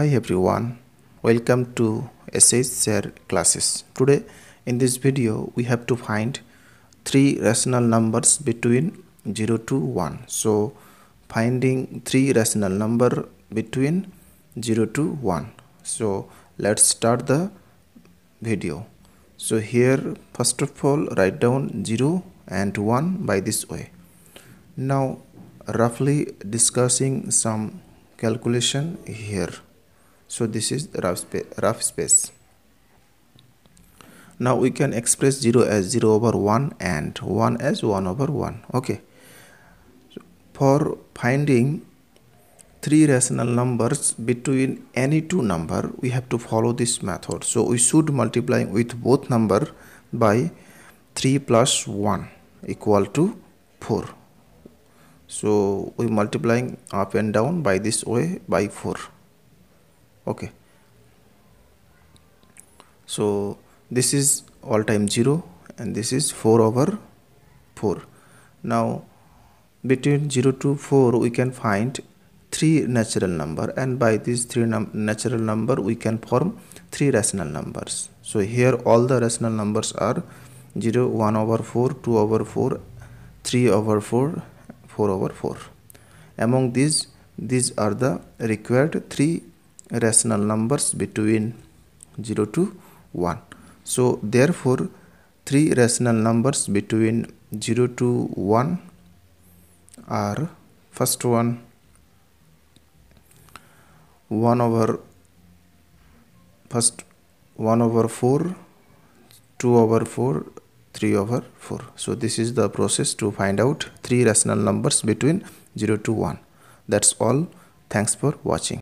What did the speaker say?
Hi everyone, welcome to SH Sir classes. Today in this video we have to find three rational numbers between 0 to 1. So finding three rational number between 0 to 1. So let's start the video. So here first of all write down 0 and 1 by this way. Now roughly discussing some calculation here so this is rough, rough space. Now we can express 0 as 0 over 1 and 1 as 1 over 1 okay. So for finding three rational numbers between any two number we have to follow this method. So we should multiply with both number by 3 plus 1 equal to 4 so we multiplying up and down by this way by 4 okay. So this is all time 0 and this is 4 over 4 now between 0 to 4 we can find three natural number and by these three num natural number we can form three rational numbers. So here all the rational numbers are 0 1 over 4 2 over 4 3 over 4 4 over 4 among these these are the required three rational numbers between 0 to 1 so therefore three rational numbers between 0 to 1 are first one 1 over first 1 over 4 2 over 4 3 over 4 so this is the process to find out three rational numbers between 0 to 1 that's all. Thanks for watching